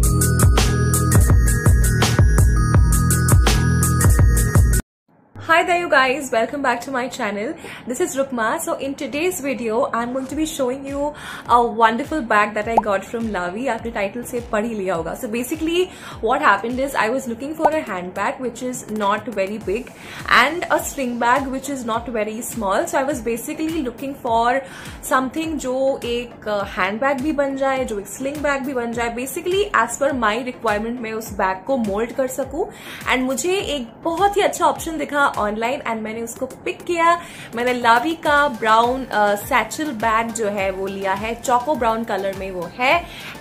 Thank you. Hi there you guys, welcome back to my channel. This is Rukma. So in today's video, I'm going to be showing you a wonderful bag that I got from Lavi. आपने title से पढ़ ही लिया होगा. So basically what happened is I was looking for a handbag which is not very big and a sling bag which is not very small. So I was basically looking for something जो एक handbag भी बन जाए जो एक sling bag भी बन जाए Basically as per my requirement मैं उस bag को mold कर सकूँ and मुझे एक बहुत ही अच्छा option दिखा ऑनलाइन एंड मैंने उसको पिक किया। मैंने लावी का ब्राउन सैचल बैग जो है वो लिया है। चौको ब्राउन कलर में वो है।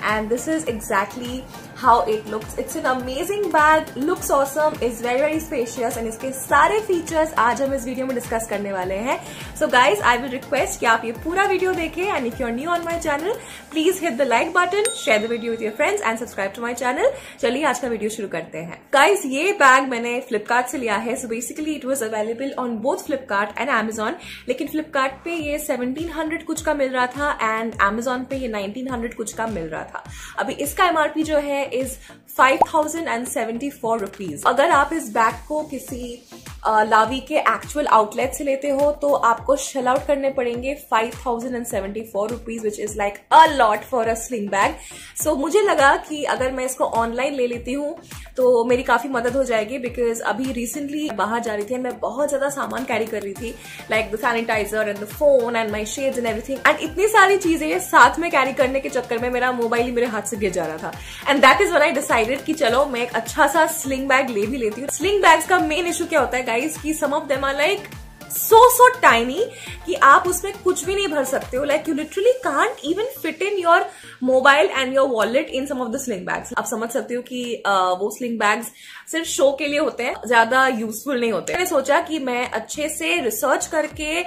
And this is exactly how it looks it's an amazing bag looks awesome is very very spacious and इसके सारे फीचर्स आज हम इस वीडियो में डिस्कस करने वाले हैं. So guys I will request कि आप ये पूरा वीडियो देखें. And if you are new on my channel please hit the like button share the video with your friends and subscribe to my channel चलिए आज का वीडियो शुरू करते हैं. गाइज़ ये बैग मैंने फ्लिपकार्ट से लिया है. So basically it was available on both Flipkart and Amazon लेकिन फ्लिपकार्ट पे ये 1700 कुछ का मिल रहा था एंड एमेजॉन पे ये 1900 कुछ का मिल रहा था. अभी इसका एमआरपी जो है is five thousand and seventy four rupees अगर आप इस बैग को किसी लावी के एक्चुअल आउटलेट से लेते हो तो आपको शेल आउट करने पड़ेंगे five thousand and seventy four rupees which is like a lot for a sling bag so मुझे लगा कि अगर मैं इसको ऑनलाइन ले लेती हूँ तो मेरी काफ़ी मदद हो जाएगी बिकॉज़ अभी रिसेंटली बाहर जा रही थी, मैं बहुत ज़्यादा सामान कैरी कर रही थी like the sanitizer and the phone and my shades and everything and इतनी सारी चीज़ें साथ में कैरी करने के चक्कर में मेरा मोबाइल ही मेरे हाथ से गिर जा रहा था। And that is one I decided कि चलो, मैं एक अच्छा सा स्लिंग बैग ले भी लेती हूँ। स्लिंग बैग्स का मेन इशू क्या होता है गाइज़ की some of them are like so so tiny कि आप उसमें कुछ भी नहीं भर सकते हो। Like you literally can't even fit in your mobile and your wallet in some of the sling bags आप समझ सकते हो कि वो स्लिंग बैग्स सिर्फ़ शो के लिए होते हैं ज़्यादा यूजफुल नहीं होते। मैंने सोचा कि मैं अच्छे से रिसर्च करके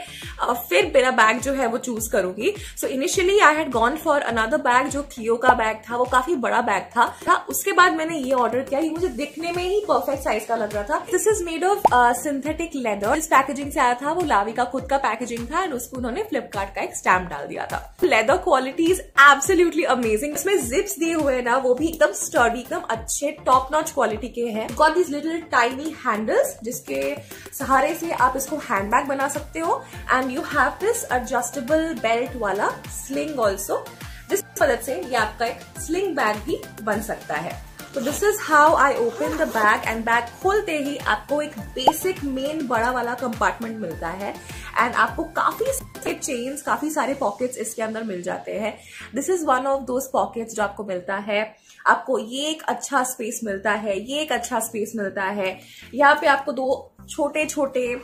फिर मेरा बैग जो है वो चूज़ करूँगी। So initially I had gone for another bag जो क्लियो का बैग था वो काफ़ी बड़ा बैग था, था उसके बाद मैंने ये ऑर्डर किया। ये मुझे दिखने में ही परफेक्ट साइज़ का लग रहा था। This is made of synthetic leather इस पैकेजिंग से आया था, वो लावी का खुद का पैकेजिंग था एंड उसको उन्होंने फ्लिपकार्ट का एक स्टैम्प डाल दिया था। Leather quality is absolutely amazing इसमें जिप्स दिए हुए ना, वो भी एकदम स्टर्डी एकदम अच्छे टॉप नॉच क्वालिटी के हैं। Got this little tiny handles जिसके सहारे से आप इसको हैंडबैग बना सकते हो। And you have this adjustable belt वाला स्लिंग ऑल्सो जिस मदद से ये आपका एक स्लिंग बैग भी बन सकता है। तो this is how I open the bag and bag खोलते ही आपको एक बेसिक मेन बड़ा वाला कंपार्टमेंट मिलता है। एंड आपको काफ़ी सारे चेन्स काफ़ी सारे पॉकेट्स इसके अंदर मिल जाते हैं। This is one of those pockets जो आपको मिलता है। आपको ये एक अच्छा स्पेस मिलता है, ये एक अच्छा स्पेस मिलता है। यहाँ पे आपको दो छोटे छोटे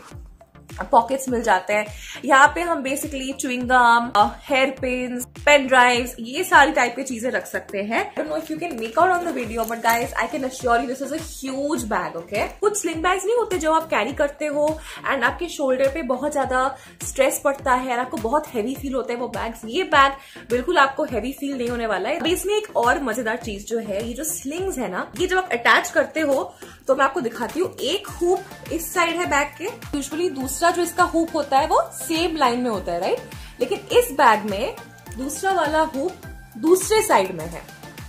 पॉकेट्स मिल जाते हैं। यहाँ पे हम basically chewing gum hair pin pen drive ये सारी टाइप की चीज़ें रख सकते हैं। Don't know if you can make out on the video but guys I can assure you this is as bag okay कुछ स्लिंग बैग्स नहीं होते जो आप कैरी करते हो एंड आपके शोल्डर पे बहुत ज़्यादा स्ट्रेस पड़ता है और आपको बहुत हैवी फील होता है वो बैग्स ये बैग बिल्कुल आपको हैवी फील नहीं होने वाला है। इसमें एक और मज़ेदार चीज़ जो है, ये जो स्लिंग्स है ना, ये जब आप अटैच करते हो तो मैं आपको दिखाती हूँ, एक हुप इस साइड है बैग के यूजली दूसरा जो इसका हुप होता है, वो सेम लाइन में होता है राइट लेकिन इस बैग में दूसरा वाला हुप दूसरे साइड में है।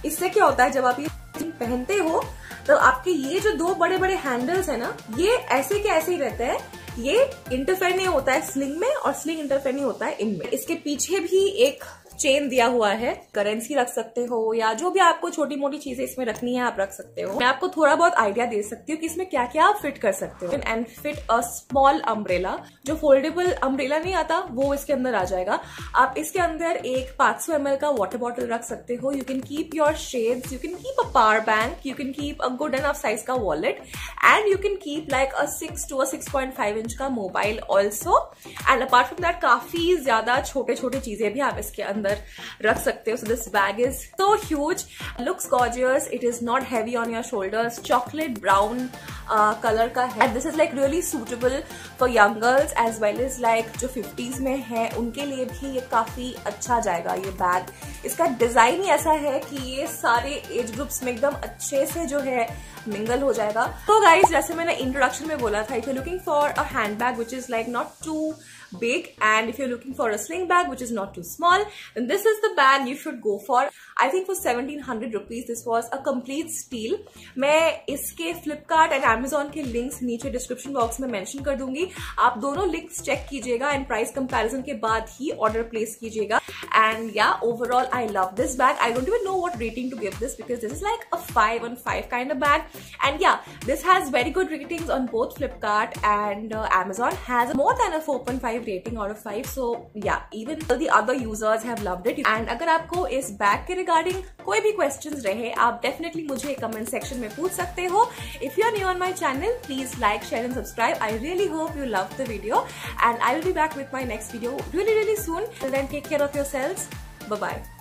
इससे क्या होता है, जब आप ये पहनते हो तो आपके ये जो दो बड़े बड़े हैंडल्स है ना, ये ऐसे के ऐसे ही रहते हैं। ये इंटरफेयर नहीं होता है स्लिंग में और स्लिंग इंटरफेयर नहीं होता है इनमें इसके पीछे भी एक चेन दिया हुआ है करेंसी रख सकते हो, या जो भी आपको छोटी मोटी चीज़ें इसमें रखनी है, आप रख सकते हो। मैं आपको थोड़ा बहुत आइडिया दे सकती हूँ कि इसमें क्या क्या आप फिट कर सकते हो। And fit a small umbrella जो फोल्डेबल अम्ब्रेला नहीं आता, वो इसके अंदर आ जाएगा। आप इसके अंदर एक पाँच सौ का वाटर बॉटल रख सकते हो। You can keep your shades you can keep a power bank you can keep a good enough size का wallet and you can keep like a six to a six point five inch का mobile also and apart from that काफ़ी ज़्यादा छोटे छोटे चीज़ें भी आप इसके अंदर रख सकते हो. So this bag is so huge looks gorgeous. It is not heavy on your shoulders. Chocolate brown colour का है this is like really suitable for young girls as well as like जो फिफ्टीज में है, उनके लिए भी ये काफ़ी अच्छा जाएगा ये बैग इसका डिज़ाइन ही ऐसा है कि ये सारे एज ग्रुप्स में एकदम अच्छे से जो है मिंगल हो जाएगा. तो गाइज़ जैसे मैंने इंट्रोडक्शन में बोला था if you looking for a hand bag which is like not too big and if you're looking for a sling bag which is not too small this is the bag you should go for i think for 1700 rupees this was a complete steal मैं इसके Flipkart and Amazon के links नीचे description box में mention कर दूंगी आप दोनों links check कीजिएगा एंड प्राइस कंपैरिजन के बाद ही ऑर्डर प्लेस कीजिएगा and yeah overall I love this bag I don't even know what rating to give this because this is like a five on five kind of bag and yeah this has very good ratings on both Flipkart and Amazon has more than a 4.5 rating out of 5 so yeah even the other users have loved it and अगर आपको इस bag के regarding कोई भी question रहे, आप definitely मुझे comment section में पूछ सकते हो। If you are new on my channel please like share and subscribe I really hope you love the video and I will be back with my next video really really soon then take care of your selves bye.